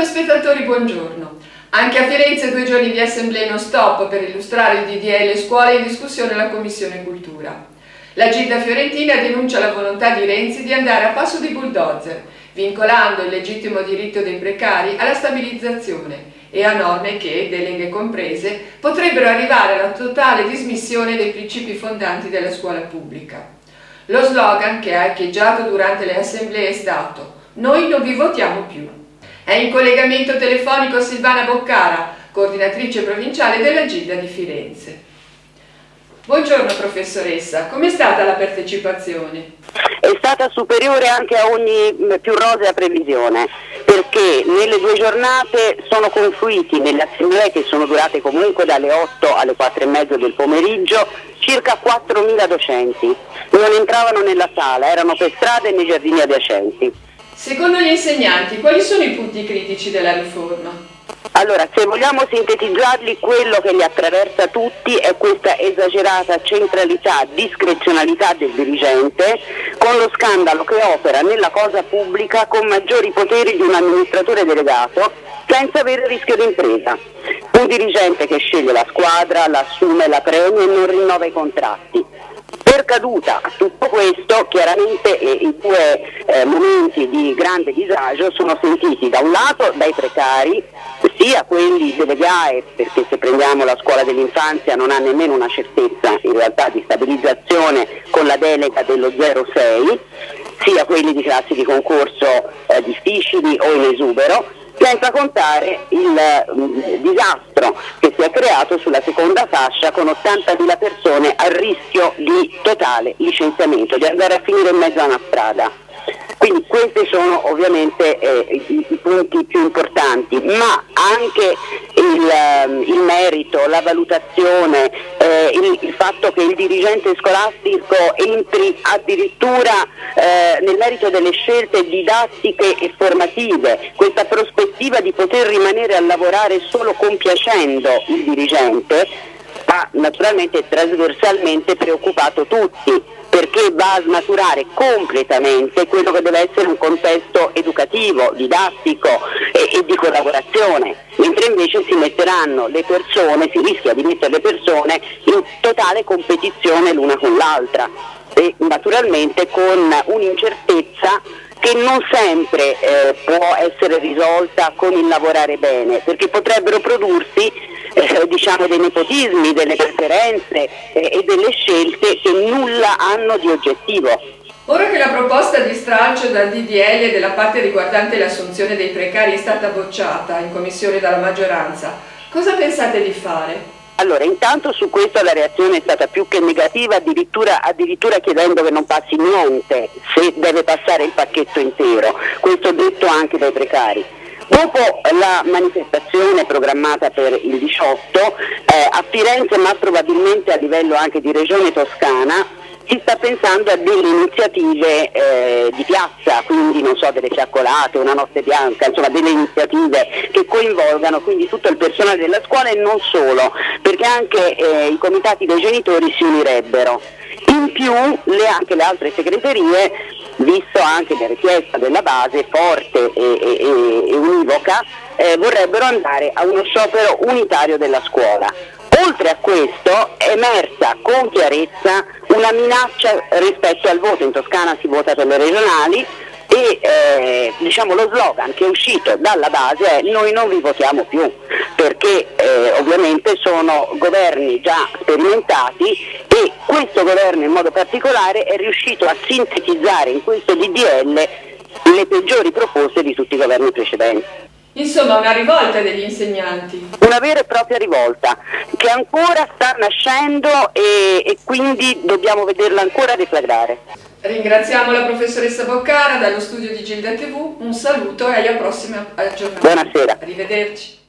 Web spettatori, buongiorno. Anche a Firenze due giorni di assemblee non stop per illustrare il DDL scuola in discussione alla Commissione Cultura. La Gilda Fiorentina denuncia la volontà di Renzi di andare a passo di bulldozer, vincolando il legittimo diritto dei precari alla stabilizzazione e a norme che, deleghe comprese, potrebbero arrivare alla totale dismissione dei principi fondanti della scuola pubblica. Lo slogan che ha echeggiato durante le assemblee è stato Noi non vi votiamo più. È in collegamento telefonico Silvana Boccara, coordinatrice provinciale della Gilda di Firenze. Buongiorno professoressa, com'è stata la partecipazione? È stata superiore anche a ogni mm, più rosea previsione, perché nelle due giornate sono confluiti nelle assemblee che sono durate comunque dalle 8 alle 4 e mezzo del pomeriggio circa 4.000 docenti. Non entravano nella sala, erano per strada e nei giardini adiacenti. Secondo gli insegnanti, quali sono i punti critici della riforma? Allora, se vogliamo sintetizzarli, quello che li attraversa tutti è questa esagerata centralità, discrezionalità del dirigente, con lo scandalo che opera nella cosa pubblica con maggiori poteri di un amministratore delegato senza avere rischio di impresa. Un dirigente che sceglie la squadra, l'assume, la premia e non rinnova i contratti per caduta a tutto questo, chiaramente eh, i due eh, momenti di grande disagio sono sentiti da un lato dai precari, sia quelli delle GAE, perché se prendiamo la scuola dell'infanzia non ha nemmeno una certezza in realtà di stabilizzazione con la delega dello 06, sia quelli di classi di concorso eh, difficili o in esubero, senza contare il mm, disastro che si è creato sulla seconda fascia con 80.000 persone a rischio di totale licenziamento, di andare a finire in mezzo a una strada. Quindi questi sono ovviamente eh, i, i, punti più importanti, ma anche il, ehm, il merito, la valutazione, eh, il, il, fatto che il dirigente scolastico entri addirittura eh, nel merito delle scelte didattiche e formative, questa prospettiva di poter rimanere a lavorare solo compiacendo il dirigente ha naturalmente trasversalmente preoccupato tutti perché va a snaturare completamente quello che deve essere un contesto educativo, didattico e, e, di collaborazione, mentre invece si metteranno le persone, si rischia di mettere le persone in totale competizione l'una con l'altra. E naturalmente con un'incertezza che non sempre eh, può essere risolta con il lavorare bene, perché potrebbero prodursi eh, diciamo dei nepotismi, delle preferenze eh, e delle scelte che nulla hanno di oggettivo. Ora che la proposta di stralcio dal DDL della parte riguardante l'assunzione dei precari è stata bocciata in commissione dalla maggioranza, cosa pensate di fare? Allora, intanto su questo la reazione è stata più che negativa, addirittura, addirittura, chiedendo che non passi niente se deve passare il pacchetto intero, questo detto anche dai precari. Dopo la manifestazione programmata per il 18, eh, a Firenze ma probabilmente a livello anche di Regione Toscana, si sta pensando a delle iniziative eh, di piazza, quindi non so, delle fiaccolate, una notte bianca, insomma delle iniziative che coinvolgano quindi tutto il personale della scuola e non solo, perché anche eh, i comitati dei genitori si unirebbero. In più le, anche le altre segreterie visto anche la richiesta della base forte e, e, e univoca, eh, vorrebbero andare a uno sciopero unitario della scuola. Oltre a questo è emersa con chiarezza una minaccia rispetto al voto, in Toscana si vota per le regionali, e eh, diciamo, lo slogan che è uscito dalla base è noi non vi votiamo più perché eh, ovviamente sono governi già sperimentati e questo governo in modo particolare è riuscito a sintetizzare in questo DDL le peggiori proposte di tutti i governi precedenti. Insomma, una rivolta degli insegnanti. Una vera e propria rivolta che ancora sta nascendo e, e quindi dobbiamo vederla ancora deflagrare. Ringraziamo la professoressa Boccara dallo studio di Gilda TV, un saluto e alla prossima aggiornamento. Buonasera. Arrivederci.